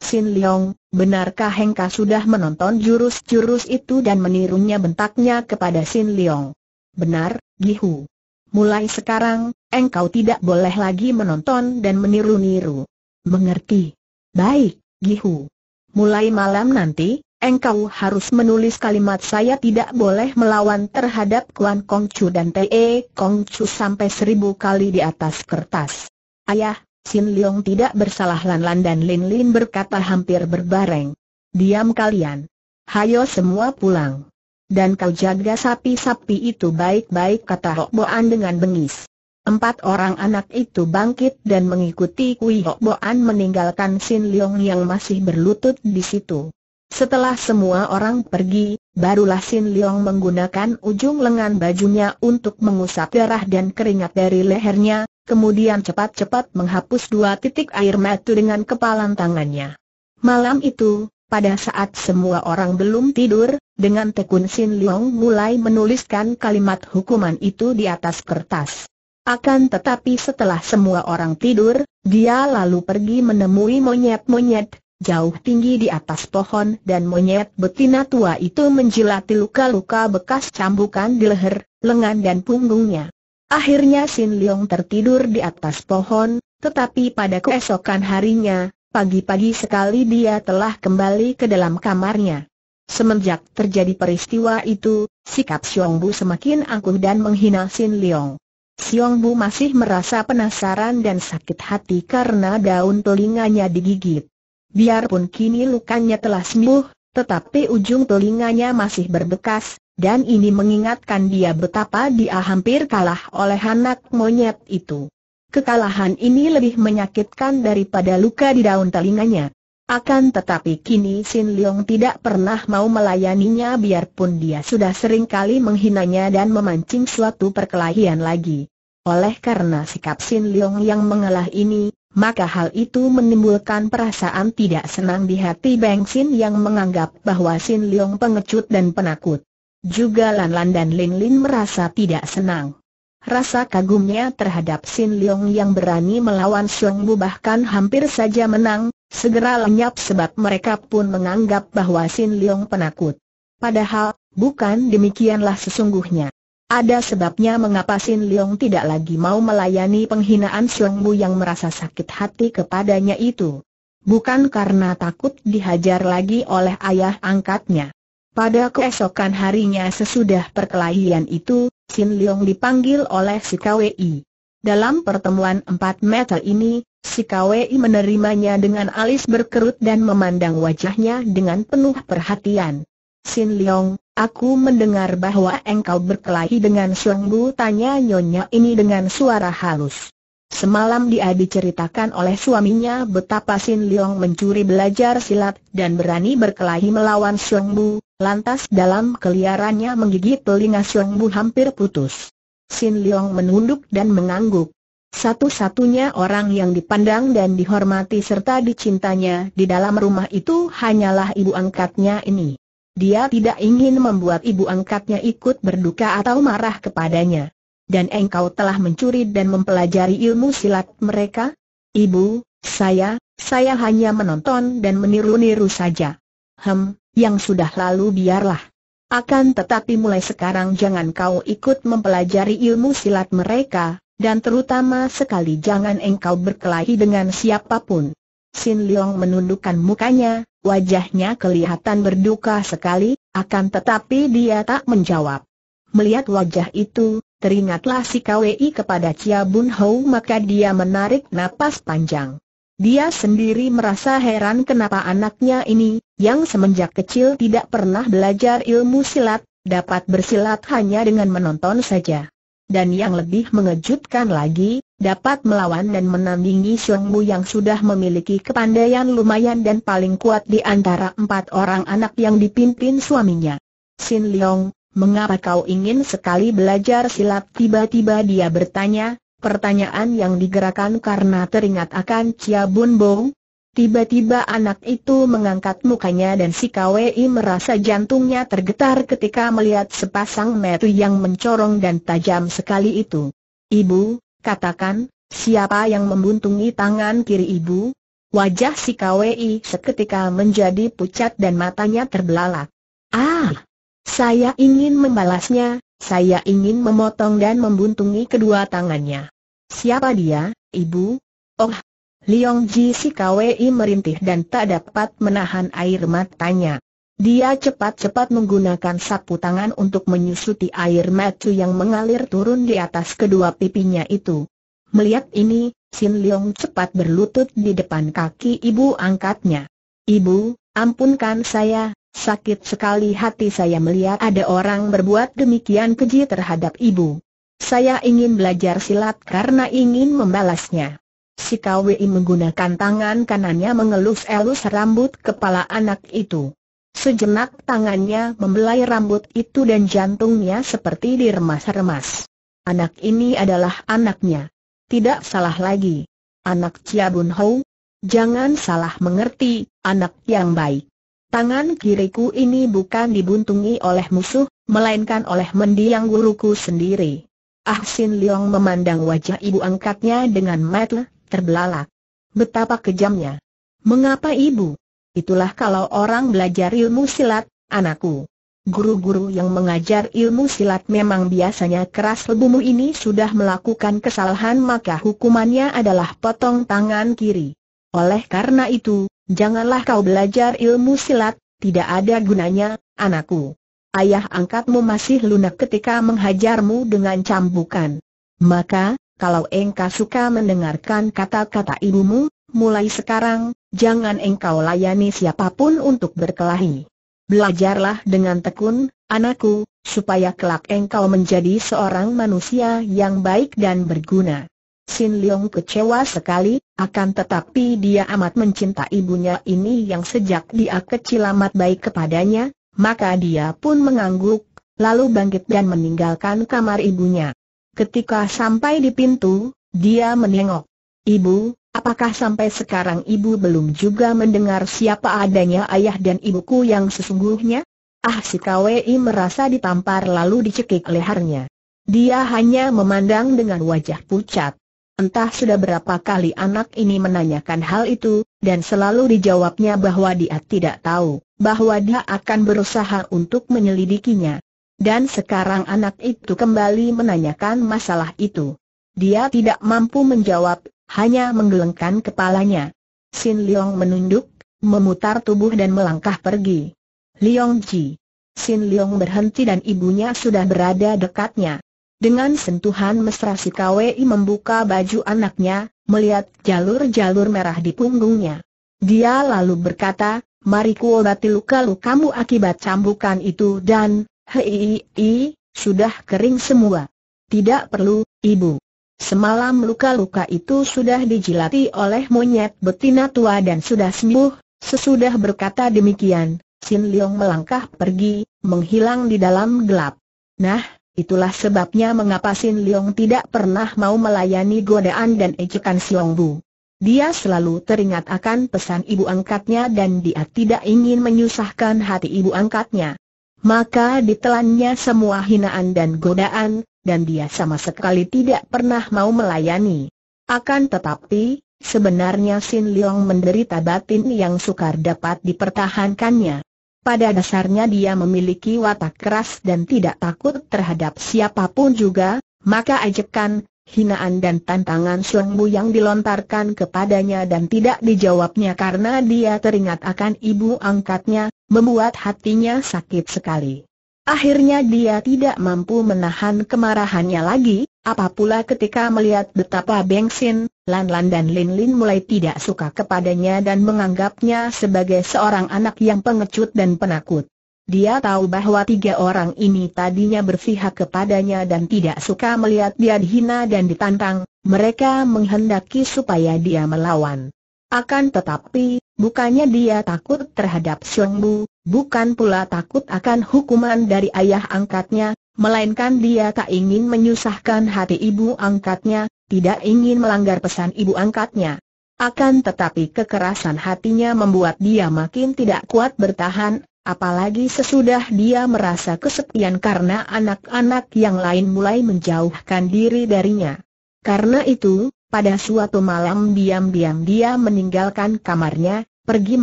Sin Leong, benarkah Hengka sudah menonton jurus-jurus itu dan menirunya bentaknya kepada Sin Leong? Benar, Gihu. Mulai sekarang, engkau tidak boleh lagi menonton dan meniru-niru. Mengerti? Baik, Gihu. Mulai malam nanti, engkau harus menulis kalimat saya tidak boleh melawan terhadap Kuan Kong Chu dan Te Kong Chu sampai seribu kali di atas kertas. Ayah, Sin Leong tidak bersalah Lan Lan dan Lin Lin berkata hampir berbareng. Diam kalian. Hayo semua pulang. Dan kau jaga sapi-sapi itu baik-baik kata Hok Boan dengan bengis. Empat orang anak itu bangkit dan mengikuti Kui Hok Boan meninggalkan Sin Leong yang masih berlutut di situ. Setelah semua orang pergi, barulah Sin Leong menggunakan ujung lengan bajunya untuk mengusap darah dan keringat dari lehernya, kemudian cepat-cepat menghapus dua titik air mata dengan kepalan tangannya. Malam itu, pada saat semua orang belum tidur, dengan tekun Sin Leong mulai menuliskan kalimat hukuman itu di atas kertas. Akan tetapi setelah semua orang tidur, dia lalu pergi menemui monyet-monyet, jauh tinggi di atas pohon dan monyet betina tua itu menjilati luka-luka bekas cambukan di leher, lengan dan punggungnya. Akhirnya Sin Leong tertidur di atas pohon, tetapi pada keesokan harinya, pagi-pagi sekali dia telah kembali ke dalam kamarnya. Semenjak terjadi peristiwa itu, sikap Xiong Bu semakin angkuh dan menghina Sin Leong. Siong Bu masih merasa penasaran dan sakit hati karena daun telinganya digigit. Biarpun kini lukanya telah sembuh, tetapi ujung telinganya masih berbekas, dan ini mengingatkan dia betapa dia hampir kalah oleh anak monyet itu. Kekalahan ini lebih menyakitkan daripada luka di daun telinganya. Akan tetapi kini Sin Leong tidak pernah mau melayaninya biarpun dia sudah sering kali menghinanya dan memancing suatu perkelahian lagi. Oleh karena sikap Sin Leong yang mengalah ini, maka hal itu menimbulkan perasaan tidak senang di hati Beng Sin yang menganggap bahwa Sin Leong pengecut dan penakut. Juga Lan Lan dan Lin Lin merasa tidak senang. Rasa kagumnya terhadap Sin Leong yang berani melawan Xiong Bu bahkan hampir saja menang, segera lenyap sebab mereka pun menganggap bahwa Sin Leong penakut. Padahal, bukan demikianlah sesungguhnya. Ada sebabnya mengapa Sin Leong tidak lagi mau melayani penghinaan Xiong Bu yang merasa sakit hati kepadanya itu. Bukan karena takut dihajar lagi oleh ayah angkatnya. Pada keesokan harinya sesudah perkelahian itu, Sin Leong dipanggil oleh si KWI. Dalam pertemuan empat meter ini, Si KWI menerimanya dengan alis berkerut dan memandang wajahnya dengan penuh perhatian. Sin Leong, aku mendengar bahwa engkau berkelahi dengan Xiong Bu tanya nyonya ini dengan suara halus. Semalam dia diceritakan oleh suaminya betapa Sin Leong mencuri belajar silat dan berani berkelahi melawan Xiong Bu, lantas dalam keliarannya menggigit telinga Xiong Bu hampir putus. Sin Leong menunduk dan mengangguk. Satu-satunya orang yang dipandang dan dihormati serta dicintanya di dalam rumah itu hanyalah ibu angkatnya ini. Dia tidak ingin membuat ibu angkatnya ikut berduka atau marah kepadanya. Dan engkau telah mencuri dan mempelajari ilmu silat mereka? Ibu, saya, saya hanya menonton dan meniru-niru saja. Hem, yang sudah lalu biarlah. Akan tetapi mulai sekarang jangan kau ikut mempelajari ilmu silat mereka, dan terutama sekali jangan engkau berkelahi dengan siapa pun. Sin Leong menundukkan mukanya, wajahnya kelihatan berduka sekali, akan tetapi dia tak menjawab. Melihat wajah itu, teringatlah si KWI kepada Chia Bun Hou maka dia menarik napas panjang. Dia sendiri merasa heran kenapa anaknya ini, yang semenjak kecil tidak pernah belajar ilmu silat, dapat bersilat hanya dengan menonton saja dan yang lebih mengejutkan lagi, dapat melawan dan menandingi Xiong Mu yang sudah memiliki kepandaian lumayan dan paling kuat di antara empat orang anak yang dipimpin suaminya. Sin Leong, mengapa kau ingin sekali belajar silat? Tiba-tiba dia bertanya, pertanyaan yang digerakkan karena teringat akan Chia Bun Bong, Tiba-tiba anak itu mengangkat mukanya dan si KWI merasa jantungnya tergetar ketika melihat sepasang metu yang mencorong dan tajam sekali itu. Ibu, katakan, siapa yang membuntungi tangan kiri ibu? Wajah si KWI seketika menjadi pucat dan matanya terbelalak. Ah! Saya ingin membalasnya, saya ingin memotong dan membuntungi kedua tangannya. Siapa dia, ibu? Oh, Liong Ji si KWI merintih dan tak dapat menahan air matanya. Dia cepat-cepat menggunakan sapu tangan untuk menyusuti air mata yang mengalir turun di atas kedua pipinya itu. Melihat ini, Sin Leong cepat berlutut di depan kaki ibu angkatnya. Ibu, ampunkan saya, sakit sekali hati saya melihat ada orang berbuat demikian keji terhadap ibu. Saya ingin belajar silat karena ingin membalasnya. Si KWI menggunakan tangan kanannya mengelus-elus rambut kepala anak itu. Sejenak tangannya membelai rambut itu dan jantungnya seperti diremas-remas. Anak ini adalah anaknya. Tidak salah lagi. Anak Chia Bun Hou. Jangan salah mengerti, anak yang baik. Tangan kiriku ini bukan dibuntungi oleh musuh, melainkan oleh mendiang guruku sendiri. Ah Sin Leong memandang wajah ibu angkatnya dengan mata terbelalak. Betapa kejamnya. Mengapa ibu? Itulah kalau orang belajar ilmu silat, anakku. Guru-guru yang mengajar ilmu silat memang biasanya keras lebumu ini sudah melakukan kesalahan maka hukumannya adalah potong tangan kiri. Oleh karena itu, janganlah kau belajar ilmu silat, tidak ada gunanya, anakku ayah angkatmu masih lunak ketika menghajarmu dengan cambukan. Maka, kalau engkau suka mendengarkan kata-kata ibumu, mulai sekarang, jangan engkau layani siapa pun untuk berkelahi. Belajarlah dengan tekun, anakku, supaya kelak engkau menjadi seorang manusia yang baik dan berguna. Sin Leong kecewa sekali, akan tetapi dia amat mencinta ibunya ini yang sejak dia kecil amat baik kepadanya, maka dia pun mengangguk, lalu bangkit dan meninggalkan kamar ibunya. Ketika sampai di pintu, dia menengok. Ibu, apakah sampai sekarang ibu belum juga mendengar siapa adanya ayah dan ibuku yang sesungguhnya? Ah si KWI merasa ditampar lalu dicekik lehernya. Dia hanya memandang dengan wajah pucat. Entah sudah berapa kali anak ini menanyakan hal itu, dan selalu dijawabnya bahwa dia tidak tahu, bahwa dia akan berusaha untuk menyelidikinya. Dan sekarang anak itu kembali menanyakan masalah itu. Dia tidak mampu menjawab, hanya menggelengkan kepalanya. Sin Leong menunduk, memutar tubuh dan melangkah pergi. Leong Ji. Sin Leong berhenti dan ibunya sudah berada dekatnya. Dengan sentuhan mesra si KWI membuka baju anaknya, melihat jalur-jalur merah di punggungnya. Dia lalu berkata, mari kuobati luka-lukamu akibat cambukan itu dan, hei, hei, sudah kering semua. Tidak perlu, ibu. Semalam luka-luka itu sudah dijilati oleh monyet betina tua dan sudah sembuh. Sesudah berkata demikian, Sin Leong melangkah pergi, menghilang di dalam gelap. Nah, Itulah sebabnya mengapa Sin Leong tidak pernah mau melayani godaan dan ejekan Siong Bu. Dia selalu teringat akan pesan ibu angkatnya dan dia tidak ingin menyusahkan hati ibu angkatnya. Maka ditelannya semua hinaan dan godaan, dan dia sama sekali tidak pernah mau melayani. Akan tetapi, sebenarnya Sin Leong menderita batin yang sukar dapat dipertahankannya. Pada dasarnya dia memiliki watak keras dan tidak takut terhadap siapa pun juga, maka ajekan, hinaan dan tantangan Mu yang dilontarkan kepadanya dan tidak dijawabnya karena dia teringat akan ibu angkatnya, membuat hatinya sakit sekali. Akhirnya dia tidak mampu menahan kemarahannya lagi, apa pula ketika melihat betapa Bengsin, Lan Lan dan Lin Lin mulai tidak suka kepadanya dan menganggapnya sebagai seorang anak yang pengecut dan penakut. Dia tahu bahwa tiga orang ini tadinya berpihak kepadanya dan tidak suka melihat dia dihina dan ditantang, mereka menghendaki supaya dia melawan. Akan tetapi, bukannya dia takut terhadap Xiong Bu, bukan pula takut akan hukuman dari ayah angkatnya, melainkan dia tak ingin menyusahkan hati ibu angkatnya, tidak ingin melanggar pesan ibu angkatnya. Akan tetapi kekerasan hatinya membuat dia makin tidak kuat bertahan, apalagi sesudah dia merasa kesepian karena anak-anak yang lain mulai menjauhkan diri darinya. Karena itu, pada suatu malam diam-diam dia meninggalkan kamarnya, pergi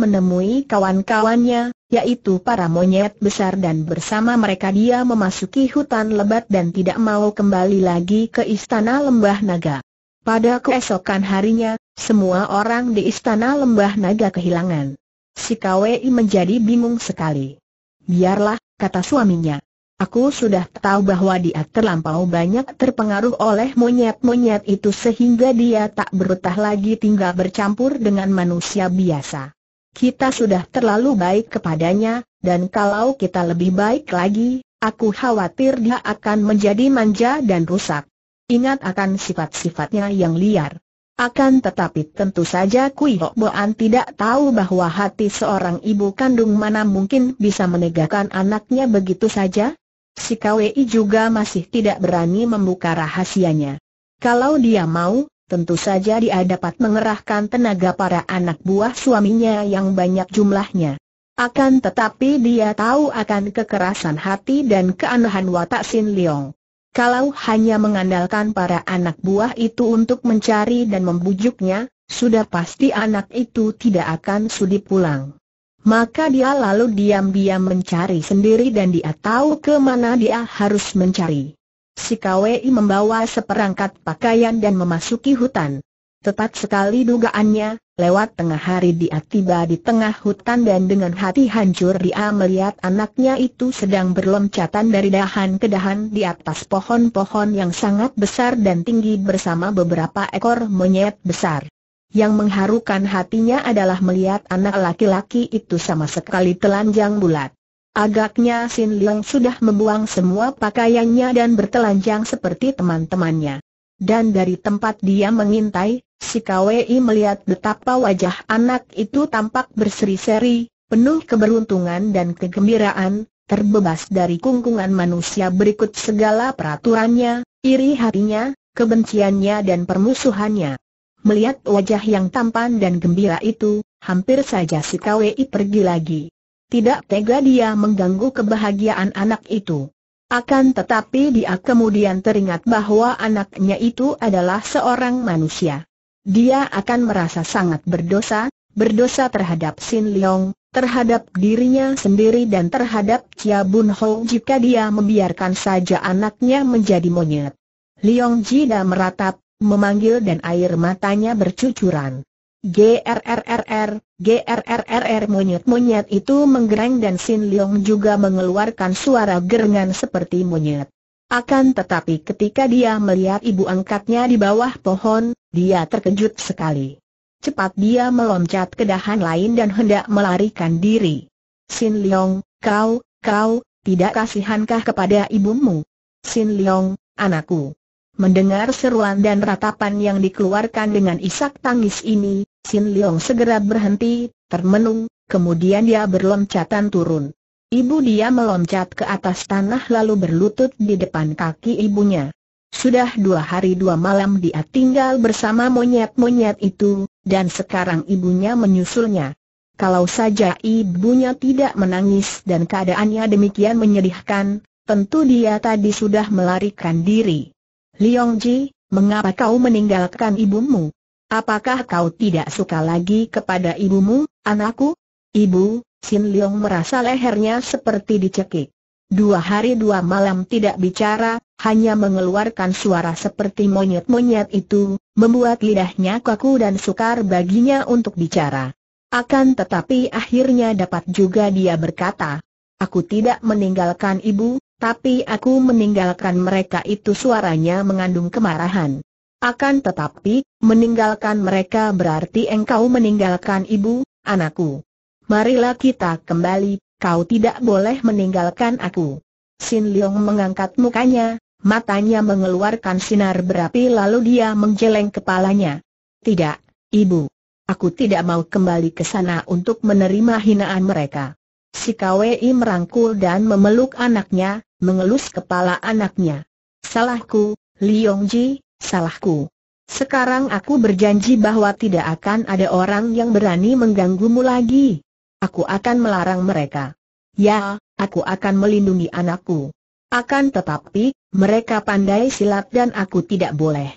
menemui kawan-kawannya, yaitu para monyet besar dan bersama mereka dia memasuki hutan lebat dan tidak mau kembali lagi ke istana lembah naga. Pada keesokan harinya, semua orang di istana lembah naga kehilangan. Si KWI menjadi bingung sekali. Biarlah, kata suaminya. Aku sudah tahu bahwa dia terlampau banyak terpengaruh oleh monyet-monyet itu sehingga dia tak berutah lagi tinggal bercampur dengan manusia biasa. Kita sudah terlalu baik kepadanya, dan kalau kita lebih baik lagi, aku khawatir dia akan menjadi manja dan rusak. Ingat akan sifat-sifatnya yang liar. Akan tetapi tentu saja Kui Hok Boan tidak tahu bahwa hati seorang ibu kandung mana mungkin bisa menegakkan anaknya begitu saja. Si KWI juga masih tidak berani membuka rahasianya. Kalau dia mau, tentu saja dia dapat mengerahkan tenaga para anak buah suaminya yang banyak jumlahnya. Akan tetapi dia tahu akan kekerasan hati dan keanehan watak Sin Leong. Kalau hanya mengandalkan para anak buah itu untuk mencari dan membujuknya, sudah pasti anak itu tidak akan sudi pulang. Maka dia lalu diam-diam mencari sendiri dan dia tahu ke mana dia harus mencari. Si KWI membawa seperangkat pakaian dan memasuki hutan. Tepat sekali dugaannya, lewat tengah hari dia tiba di tengah hutan dan dengan hati hancur dia melihat anaknya itu sedang berloncatan dari dahan ke dahan di atas pohon-pohon yang sangat besar dan tinggi bersama beberapa ekor monyet besar. Yang mengharukan hatinya adalah melihat anak laki-laki itu sama sekali telanjang bulat. Agaknya Sin Leong sudah membuang semua pakaiannya dan bertelanjang seperti teman-temannya. Dan dari tempat dia mengintai, si KWI melihat betapa wajah anak itu tampak berseri-seri, penuh keberuntungan dan kegembiraan, terbebas dari kungkungan manusia berikut segala peraturannya, iri hatinya, kebenciannya dan permusuhannya. Melihat wajah yang tampan dan gembira itu, hampir saja si KWI pergi lagi. Tidak tega dia mengganggu kebahagiaan anak itu. Akan tetapi dia kemudian teringat bahwa anaknya itu adalah seorang manusia. Dia akan merasa sangat berdosa, berdosa terhadap Sin Leong, terhadap dirinya sendiri dan terhadap Chia Bun Ho jika dia membiarkan saja anaknya menjadi monyet. Leong Jida meratap, memanggil dan air matanya bercucuran. GRRRR, GRRRR monyet-monyet itu menggereng dan Sin Leong juga mengeluarkan suara gerengan seperti monyet. Akan tetapi ketika dia melihat ibu angkatnya di bawah pohon, dia terkejut sekali. Cepat dia meloncat ke dahan lain dan hendak melarikan diri. Sin Leong, kau, kau, tidak kasihankah kepada ibumu? Sin Leong, anakku. Mendengar seruan dan ratapan yang dikeluarkan dengan isak tangis ini, Sin Leong segera berhenti, termenung, kemudian dia berloncatan turun. Ibu dia meloncat ke atas tanah lalu berlutut di depan kaki ibunya. Sudah dua hari dua malam dia tinggal bersama monyet-monyet itu, dan sekarang ibunya menyusulnya. Kalau saja ibunya tidak menangis dan keadaannya demikian menyedihkan, tentu dia tadi sudah melarikan diri. Liong Ji, mengapa kau meninggalkan ibumu? Apakah kau tidak suka lagi kepada ibumu, anakku? Ibu, Sin Leong merasa lehernya seperti dicekik. Dua hari dua malam tidak bicara, hanya mengeluarkan suara seperti monyet-monyet itu, membuat lidahnya kaku dan sukar baginya untuk bicara. Akan tetapi akhirnya dapat juga dia berkata, Aku tidak meninggalkan ibu, tapi aku meninggalkan mereka itu suaranya mengandung kemarahan. Akan tetapi, meninggalkan mereka berarti engkau meninggalkan ibu, anakku. Marilah kita kembali, kau tidak boleh meninggalkan aku. Sin Leong mengangkat mukanya, matanya mengeluarkan sinar berapi lalu dia menggeleng kepalanya. Tidak, ibu. Aku tidak mau kembali ke sana untuk menerima hinaan mereka. Si KWI merangkul dan memeluk anaknya, mengelus kepala anaknya. Salahku, Liong Ji, salahku. Sekarang aku berjanji bahwa tidak akan ada orang yang berani mengganggumu lagi. Aku akan melarang mereka. Ya, aku akan melindungi anakku. Akan tetapi, mereka pandai silat dan aku tidak boleh.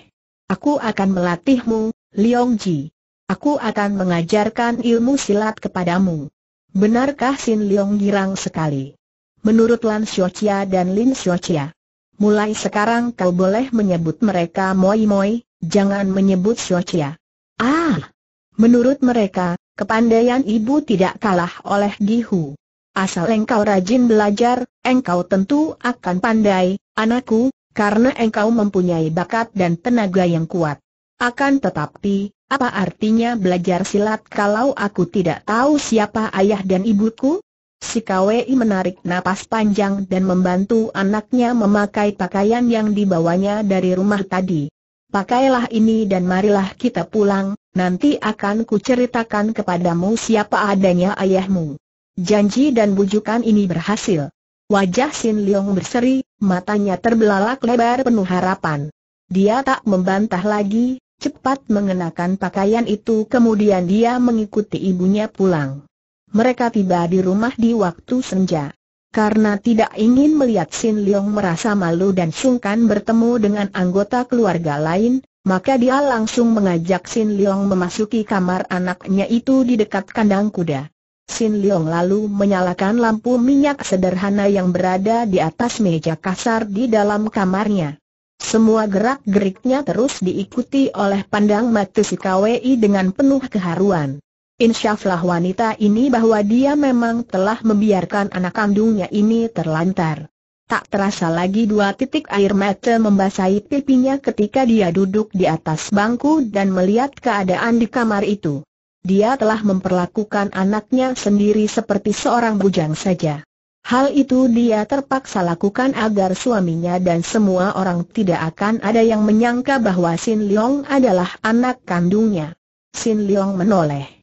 Aku akan melatihmu, Liong Ji. Aku akan mengajarkan ilmu silat kepadamu. Benarkah Sin Leong girang sekali? Menurut Lan Xiaoqia dan Lin Xiaoqia. Mulai sekarang kau boleh menyebut mereka Moi Moi, jangan menyebut Xiaoqia. Ah! Menurut mereka, kepandaian ibu tidak kalah oleh Gihu. Asal engkau rajin belajar, engkau tentu akan pandai, anakku, karena engkau mempunyai bakat dan tenaga yang kuat. Akan tetapi, Apa artinya belajar silat kalau aku tidak tahu siapa ayah dan ibuku? Si KWI menarik napas panjang dan membantu anaknya memakai pakaian yang dibawanya dari rumah tadi. Pakailah ini dan marilah kita pulang, nanti akan kuceritakan kepadamu siapa adanya ayahmu. Janji dan bujukan ini berhasil. Wajah Sin Leong berseri, matanya terbelalak lebar penuh harapan. Dia tak membantah lagi, cepat mengenakan pakaian itu kemudian dia mengikuti ibunya pulang. Mereka tiba di rumah di waktu senja. Karena tidak ingin melihat Sin Leong merasa malu dan sungkan bertemu dengan anggota keluarga lain, maka dia langsung mengajak Sin Leong memasuki kamar anaknya itu di dekat kandang kuda. Sin Leong lalu menyalakan lampu minyak sederhana yang berada di atas meja kasar di dalam kamarnya. Semua gerak-geriknya terus diikuti oleh pandang mata si KWI dengan penuh keharuan. Insyaflah wanita ini bahwa dia memang telah membiarkan anak kandungnya ini terlantar. Tak terasa lagi dua titik air mata membasahi pipinya ketika dia duduk di atas bangku dan melihat keadaan di kamar itu. Dia telah memperlakukan anaknya sendiri seperti seorang bujang saja. Hal itu dia terpaksa lakukan agar suaminya dan semua orang tidak akan ada yang menyangka bahwa Sin Leong adalah anak kandungnya. Sin Leong menoleh.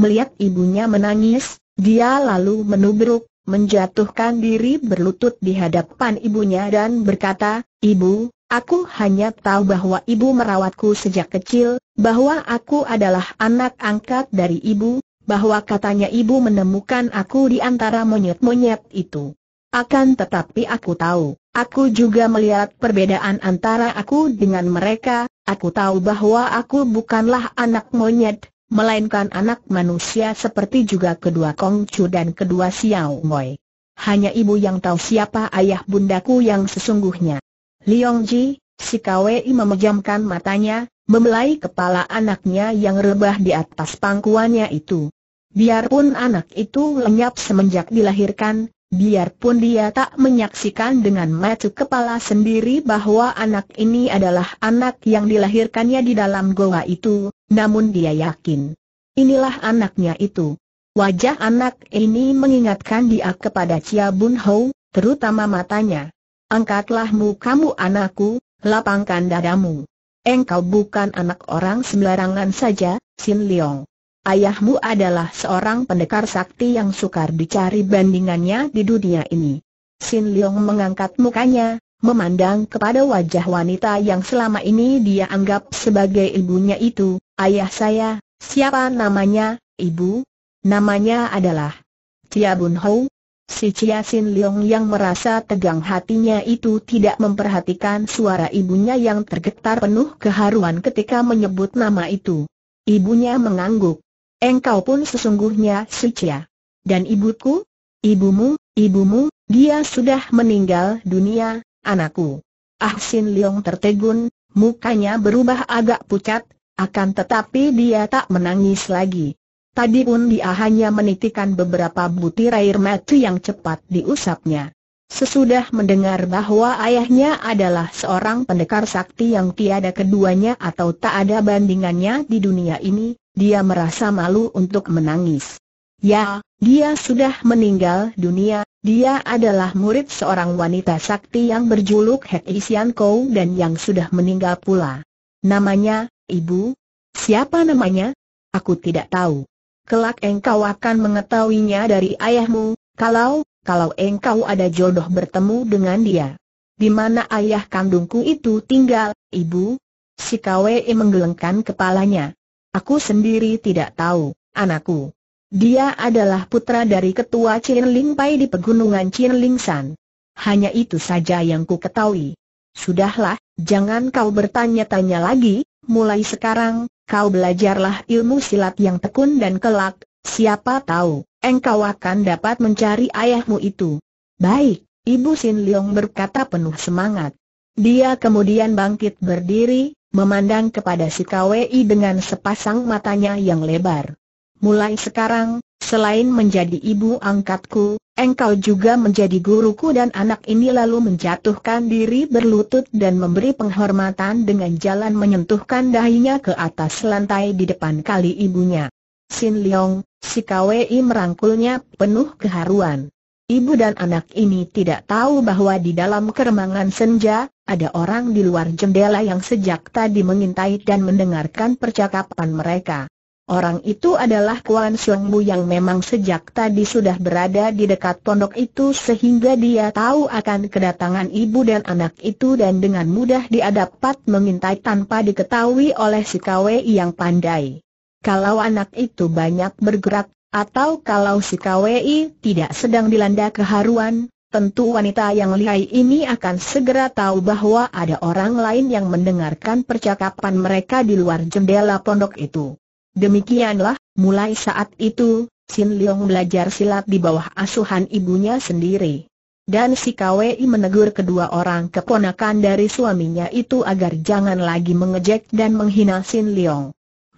Melihat ibunya menangis, dia lalu menubruk, menjatuhkan diri berlutut di hadapan ibunya dan berkata, Ibu, aku hanya tahu bahwa ibu merawatku sejak kecil, bahwa aku adalah anak angkat dari ibu, bahwa katanya ibu menemukan aku di antara monyet-monyet itu. Akan tetapi aku tahu, aku juga melihat perbedaan antara aku dengan mereka, aku tahu bahwa aku bukanlah anak monyet, melainkan anak manusia seperti juga kedua Kongcu dan kedua Xiao Moi. Hanya ibu yang tahu siapa ayah bundaku yang sesungguhnya. Liong Ji, si KWI memejamkan matanya, membelai kepala anaknya yang rebah di atas pangkuannya itu. Biarpun anak itu lenyap semenjak dilahirkan, biarpun dia tak menyaksikan dengan mata kepala sendiri bahwa anak ini adalah anak yang dilahirkannya di dalam goa itu, namun dia yakin. Inilah anaknya itu. Wajah anak ini mengingatkan dia kepada Chia Bun Hou, terutama matanya. Angkatlah mukamu anakku, lapangkan dadamu. Engkau bukan anak orang sembarangan saja, Sin Leong. Ayahmu adalah seorang pendekar sakti yang sukar dicari bandingannya di dunia ini. Sin Leong mengangkat mukanya, memandang kepada wajah wanita yang selama ini dia anggap sebagai ibunya itu. Ayah saya, siapa namanya, ibu? Namanya adalah Cia Bun Hou. Si Cia Sin Leong yang merasa tegang hatinya itu tidak memperhatikan suara ibunya yang tergetar penuh keharuan ketika menyebut nama itu. Ibunya mengangguk. Engkau pun sesungguhnya Sucia. Dan ibuku? Ibumu, ibumu, dia sudah meninggal dunia, anakku. Ah Sin Leong tertegun, mukanya berubah agak pucat, akan tetapi dia tak menangis lagi. Tadi pun dia hanya menitikan beberapa butir air mata yang cepat diusapnya. Sesudah mendengar bahwa ayahnya adalah seorang pendekar sakti yang tiada keduanya atau tak ada bandingannya di dunia ini, dia merasa malu untuk menangis. Ya, dia sudah meninggal dunia, dia adalah murid seorang wanita sakti yang berjuluk Hek Isian Kou dan yang sudah meninggal pula. Namanya, Ibu? Siapa namanya? Aku tidak tahu. Kelak engkau akan mengetahuinya dari ayahmu, kalau, kalau engkau ada jodoh bertemu dengan dia. Di mana ayah kandungku itu tinggal, Ibu? Si Kwe menggelengkan kepalanya. Aku sendiri tidak tahu, anakku. Dia adalah putra dari ketua Chin Ling Pai di pegunungan Chin Ling San. Hanya itu saja yang ku ketahui. Sudahlah, jangan kau bertanya-tanya lagi, mulai sekarang, kau belajarlah ilmu silat yang tekun dan kelak, siapa tahu, engkau akan dapat mencari ayahmu itu. Baik, Ibu Sin Leong berkata penuh semangat. Dia kemudian bangkit berdiri, memandang kepada si KWI dengan sepasang matanya yang lebar. Mulai sekarang, selain menjadi ibu angkatku, engkau juga menjadi guruku dan anak ini lalu menjatuhkan diri berlutut dan memberi penghormatan dengan jalan menyentuhkan dahinya ke atas lantai di depan kali ibunya. Sin Leong, si KWI merangkulnya penuh keharuan. Ibu dan anak ini tidak tahu bahwa di dalam keremangan senja, ada orang di luar jendela yang sejak tadi mengintai dan mendengarkan percakapan mereka. Orang itu adalah Kuan Siong Bu yang memang sejak tadi sudah berada di dekat pondok itu sehingga dia tahu akan kedatangan ibu dan anak itu dan dengan mudah dia dapat mengintai tanpa diketahui oleh si KWI yang pandai. Kalau anak itu banyak bergerak, atau kalau si KWI tidak sedang dilanda keharuan, tentu wanita yang lihai ini akan segera tahu bahwa ada orang lain yang mendengarkan percakapan mereka di luar jendela pondok itu. Demikianlah, mulai saat itu, Sin Leong belajar silat di bawah asuhan ibunya sendiri. Dan si KWI menegur kedua orang keponakan dari suaminya itu agar jangan lagi mengejek dan menghina Sin Leong.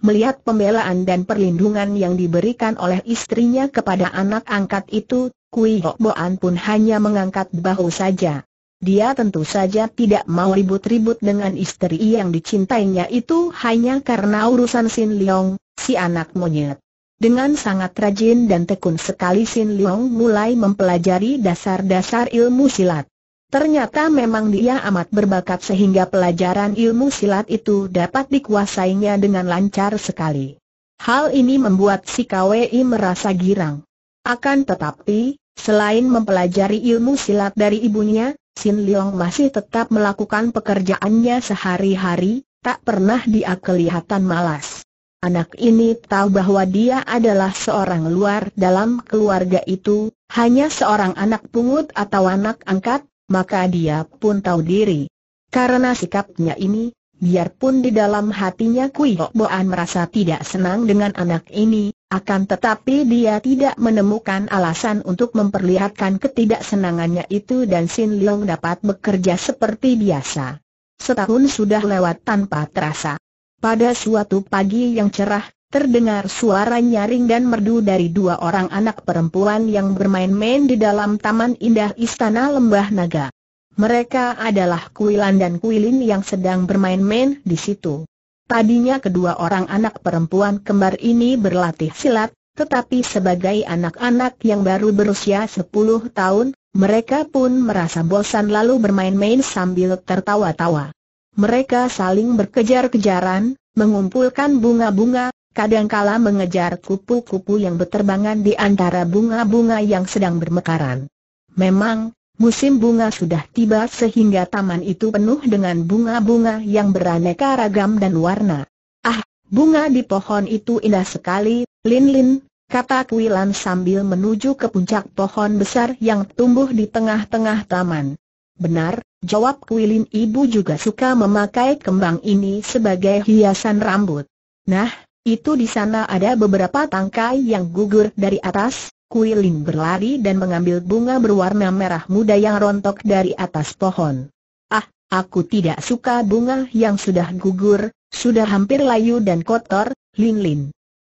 Melihat pembelaan dan perlindungan yang diberikan oleh istrinya kepada anak angkat itu, Kui Hok Boan pun hanya mengangkat bahu saja. Dia tentu saja tidak mau ribut-ribut dengan istri yang dicintainya itu hanya karena urusan Sin Leong, si anak monyet. Dengan sangat rajin dan tekun sekali Sin Leong mulai mempelajari dasar-dasar ilmu silat. Ternyata memang dia amat berbakat sehingga pelajaran ilmu silat itu dapat dikuasainya dengan lancar sekali. Hal ini membuat si KWI merasa girang. Akan tetapi, selain mempelajari ilmu silat dari ibunya, Sin Leong masih tetap melakukan pekerjaannya sehari-hari, tak pernah dia kelihatan malas. Anak ini tahu bahwa dia adalah seorang luar dalam keluarga itu, hanya seorang anak pungut atau anak angkat, maka dia pun tahu diri. Karena sikapnya ini, biarpun di dalam hatinya Kui Boan merasa tidak senang dengan anak ini, akan tetapi dia tidak menemukan alasan untuk memperlihatkan ketidaksenangannya itu dan Sin Leong dapat bekerja seperti biasa. Setahun sudah lewat tanpa terasa. Pada suatu pagi yang cerah, terdengar suara nyaring dan merdu dari dua orang anak perempuan yang bermain-main di dalam taman indah Istana Lembah Naga. Mereka adalah Kuilan dan Kuilin yang sedang bermain-main di situ. Tadinya kedua orang anak perempuan kembar ini berlatih silat, tetapi sebagai anak-anak yang baru berusia 10 tahun, mereka pun merasa bosan lalu bermain-main sambil tertawa-tawa. Mereka saling berkejar-kejaran, mengumpulkan bunga-bunga, kadangkala mengejar kupu-kupu yang berterbangan di antara bunga-bunga yang sedang bermekaran. Memang, Musim bunga sudah tiba sehingga taman itu penuh dengan bunga-bunga yang beraneka ragam dan warna. Ah, bunga di pohon itu indah sekali, Lin Lin, kata Kuilan sambil menuju ke puncak pohon besar yang tumbuh di tengah-tengah taman. Benar, jawab Kuilin ibu juga suka memakai kembang ini sebagai hiasan rambut. Nah, itu di sana ada beberapa tangkai yang gugur dari atas, Kuiling berlari dan mengambil bunga berwarna merah muda yang rontok dari atas pohon. Ah, aku tidak suka bunga yang sudah gugur, sudah hampir layu dan kotor, Lin Lin.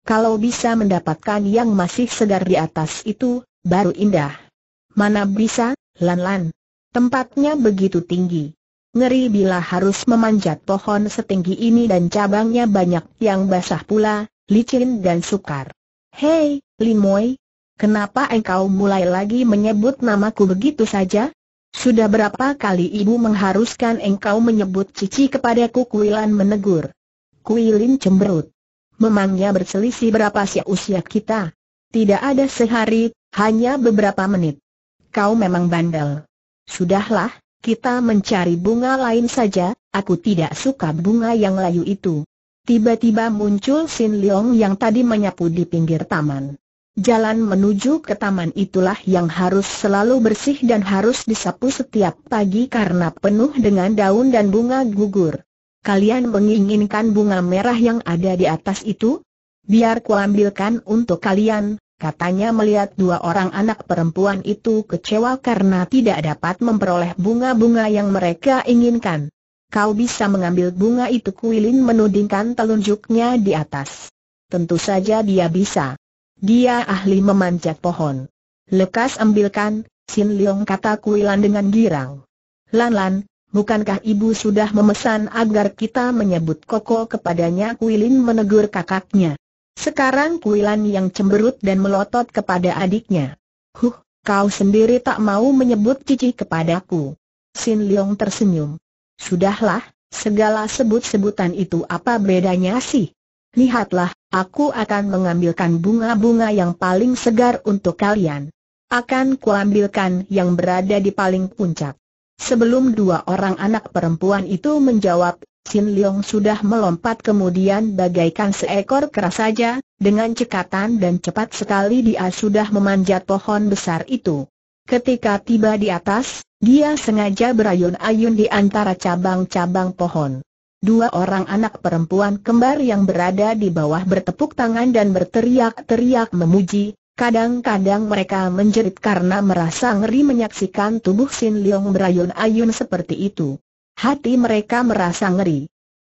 Kalau bisa mendapatkan yang masih segar di atas itu, baru indah. Mana bisa, Lan Lan. Tempatnya begitu tinggi. Ngeri bila harus memanjat pohon setinggi ini dan cabangnya banyak yang basah pula, licin dan sukar. Hei, Lin Moi, Kenapa engkau mulai lagi menyebut namaku begitu saja? Sudah berapa kali ibu mengharuskan engkau menyebut cici kepadaku Kuilan menegur. Kuilin cemberut. Memangnya berselisih berapa sih usia kita? Tidak ada sehari, hanya beberapa menit. Kau memang bandel. Sudahlah, kita mencari bunga lain saja, aku tidak suka bunga yang layu itu. Tiba-tiba muncul Sin Leong yang tadi menyapu di pinggir taman. Jalan menuju ke taman itulah yang harus selalu bersih dan harus disapu setiap pagi karena penuh dengan daun dan bunga gugur. Kalian menginginkan bunga merah yang ada di atas itu? Biar kuambilkan untuk kalian, katanya melihat dua orang anak perempuan itu kecewa karena tidak dapat memperoleh bunga-bunga yang mereka inginkan. Kau bisa mengambil bunga itu Kuilin menudingkan telunjuknya di atas. Tentu saja dia bisa. Dia ahli memanjat pohon. Lekas ambilkan, Sin Leong kata Kuilan dengan girang. Lan Lan, bukankah ibu sudah memesan agar kita menyebut Koko kepadanya Kuilin menegur kakaknya. Sekarang Kuilan yang cemberut dan melotot kepada adiknya. Huh, kau sendiri tak mau menyebut cici kepadaku. Sin Leong tersenyum. Sudahlah, segala sebut-sebutan itu apa bedanya sih? Lihatlah, aku akan mengambilkan bunga-bunga yang paling segar untuk kalian. Akan kuambilkan yang berada di paling puncak. Sebelum dua orang anak perempuan itu menjawab, Sin Leong sudah melompat kemudian bagaikan seekor kera saja, dengan cekatan dan cepat sekali dia sudah memanjat pohon besar itu. Ketika tiba di atas, dia sengaja berayun-ayun di antara cabang-cabang pohon. Dua orang anak perempuan kembar yang berada di bawah bertepuk tangan dan berteriak-teriak memuji, kadang-kadang mereka menjerit karena merasa ngeri menyaksikan tubuh Sin Leong berayun-ayun seperti itu. Hati mereka merasa ngeri.